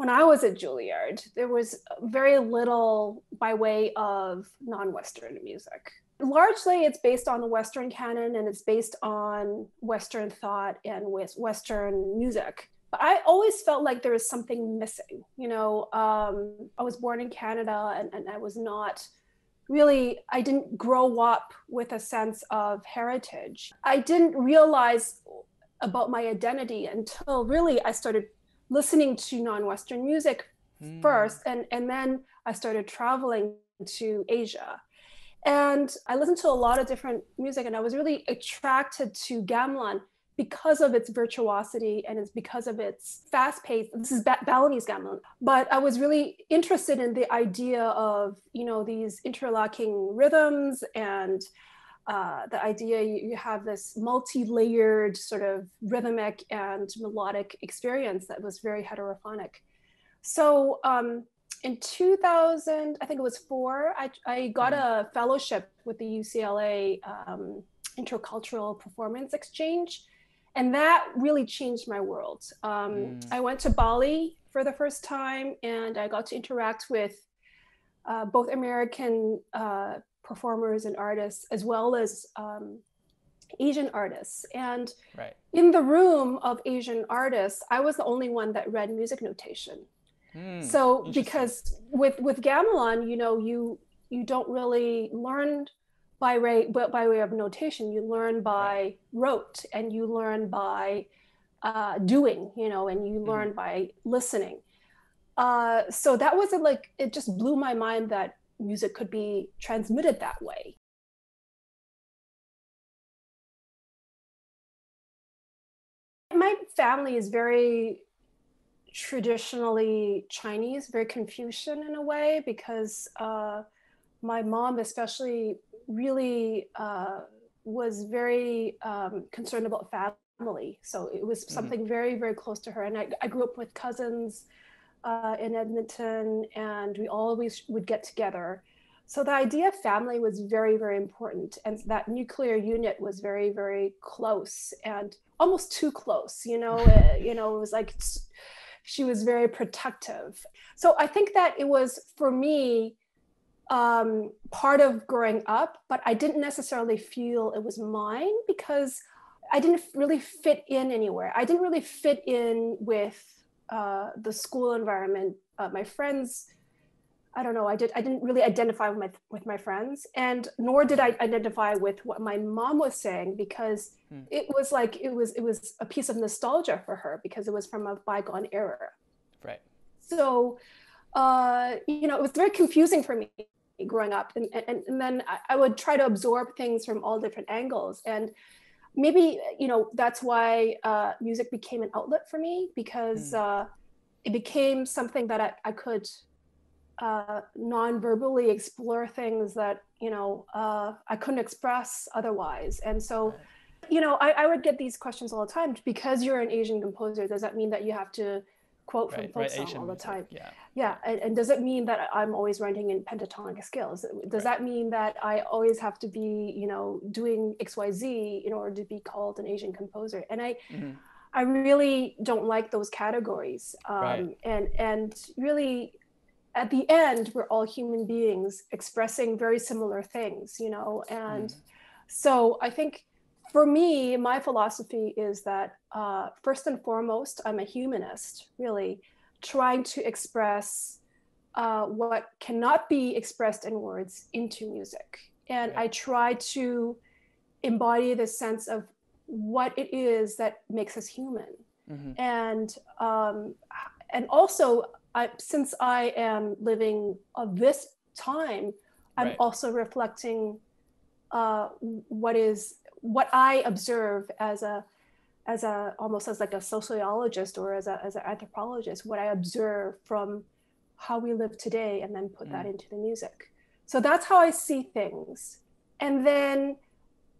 when I was at Juilliard, there was very little by way of non Western music. Largely, it's based on the Western canon and it's based on Western thought and Western music. But I always felt like there was something missing. You know, um, I was born in Canada and, and I was not really, I didn't grow up with a sense of heritage. I didn't realize about my identity until really I started listening to non-Western music mm. first, and and then I started traveling to Asia. And I listened to a lot of different music, and I was really attracted to gamelan because of its virtuosity and it's because of its fast pace. This is ba- Balinese gamelan, but I was really interested in the idea of you know these interlocking rhythms and uh, the idea you, you have this multi-layered sort of rhythmic and melodic experience that was very heterophonic. So um, in 2000, I think it was four, I, I got mm-hmm. a fellowship with the UCLA um, Intercultural Performance Exchange. And that really changed my world. Um, mm. I went to Bali for the first time and I got to interact with uh, both American uh, performers and artists, as well as um, Asian artists. And right. in the room of Asian artists, I was the only one that read music notation. Mm, so because with with gamelan, you know, you you don't really learn by way but by way of notation. You learn by right. rote, and you learn by uh, doing, you know, and you mm-hmm. learn mm. by listening. Uh, so that was like it just blew my mind that music could be transmitted that way. My family is very traditionally Chinese, very Confucian in a way, because uh, my mom, especially, really uh, was very um, concerned about family. So it was mm-hmm. something mm-hmm. very, very close to her. And I, I grew up with cousins uh, in Edmonton, and we always would get together. So the idea of family was very, very important, and that nuclear unit was very, very close and almost too close. You know, uh, you know, it was like she was very protective. So I think that it was for me um, part of growing up, but I didn't necessarily feel it was mine because I didn't really fit in anywhere. I didn't really fit in with uh, the school environment. Uh, my friends, I don't know. I did. I didn't really identify with my with my friends, and nor did I identify with what my mom was saying because hmm. it was like it was it was a piece of nostalgia for her because it was from a bygone era. Right. So, uh, you know, it was very confusing for me growing up, and and, and then I would try to absorb things from all different angles, and maybe you know that's why uh, music became an outlet for me because mm. uh, it became something that I, I could uh, non-verbally explore things that you know uh, I couldn't express otherwise. And so, you know, I, I, would get these questions all the time. Because you're an Asian composer, does that mean that you have to quote from right, folk right, song Asian all the time? Music, yeah. Yeah. And, and, does it mean that I'm always writing in pentatonic scales? Does right. that mean that I always have to be, you know, doing X, Y, Z in order to be called an Asian composer? And I. Mm-hmm. I really don't like those categories, um, and and really at the end we're all human beings expressing very similar things you know and mm. so i think for me my philosophy is that uh, first and foremost i'm a humanist really trying to express uh, what cannot be expressed in words into music and i try to embody the sense of what it is that makes us human mm-hmm. and um, and also I, since I am living of this time, I'm right. also reflecting uh, what is what I observe as a as a almost as like a sociologist or as a as an anthropologist, what I observe from how we live today, and then put mm. that into the music. So that's how I see things, and then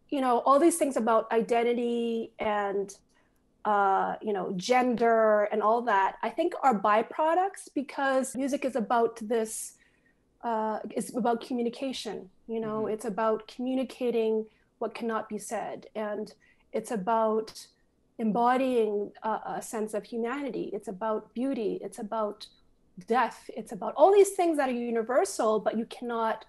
you know all these things about identity and uh, you know, gender and all that, I think are byproducts because music is about this, uh, it's about communication. You know, mm-hmm. it's about communicating what cannot be said, and it's about embodying a, a, sense of humanity. It's about beauty. It's about death. It's about all these things that are universal, but you cannot,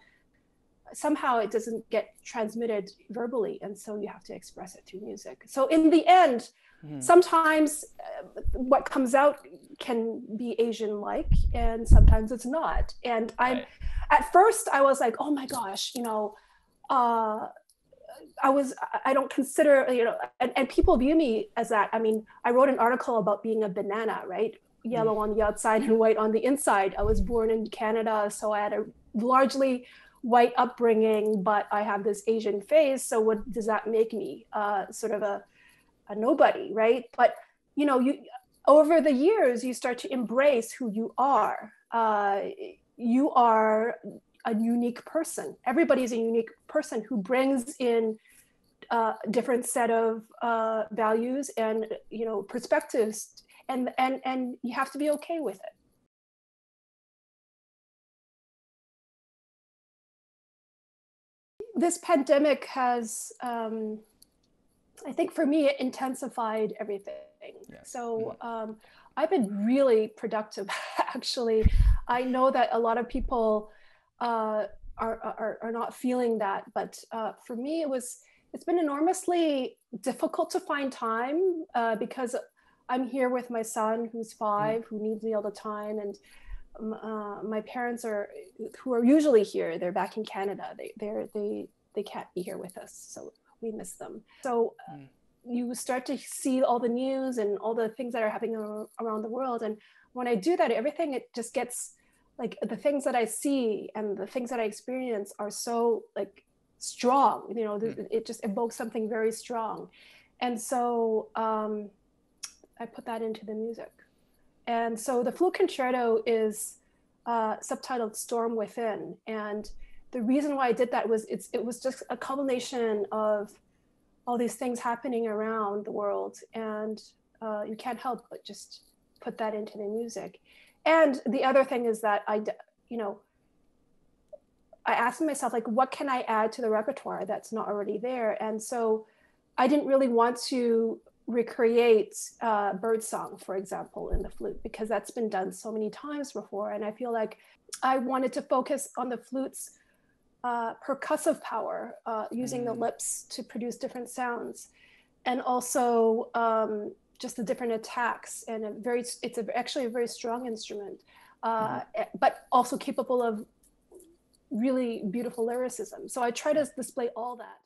somehow it doesn't get transmitted verbally. And so you have to express it through music. So in the end, mm-hmm. sometimes uh, what comes out can be Asian like, and sometimes it's not. And I, right. at first, I was like, oh my gosh, you know, uh, I was I don't consider you know and, and people view me as that. I mean, I wrote an article about being a banana, right? Yellow mm. on the outside and white on the inside. I was born in Canada, so I had a largely white upbringing, but I have this Asian face. So what does that make me? Uh, sort of a a nobody, right? But you know, you over the years you start to embrace who you are. Uh, you are a unique person. Everybody is a unique person who brings in a uh, different set of uh, values and you know perspectives, and and and you have to be okay with it. This pandemic has, um, I think, for me, it intensified everything. So mm-hmm. um, I've been really productive. Actually, I know that a lot of people uh, are, are, are not feeling that. But uh, for me, it was it's been enormously difficult to find time uh, because I'm here with my son who's mm-hmm. five, who needs me all the time, and um, uh, my parents are who are usually here. They're back in Canada. They they they they can't be here with us, so we miss them. So. Mm. You start to see all the news and all the things that are happening around the world, and when I do that, everything it just gets like the things that I see and the things that I experience are so like strong. You know, mm. it just evokes something very strong, and so um, I put that into the music. And so the flute concerto is uh, subtitled "Storm Within," and the reason why I did that was it's it was just a culmination of all these things happening around the world, and uh, you can't help but just put that into the music and the other thing is that i you know i asked myself like what can i add to the repertoire that's not already there? And so i didn't really want to recreate uh, bird song for example in the flute because that's been done so many times before. And i feel like i wanted to focus on the flute's uh, percussive power uh, using mm. the lips to produce different sounds. And also um, just the different attacks and a very it's a, actually a very strong instrument uh, mm-hmm. but also capable of really beautiful lyricism so i try to display all that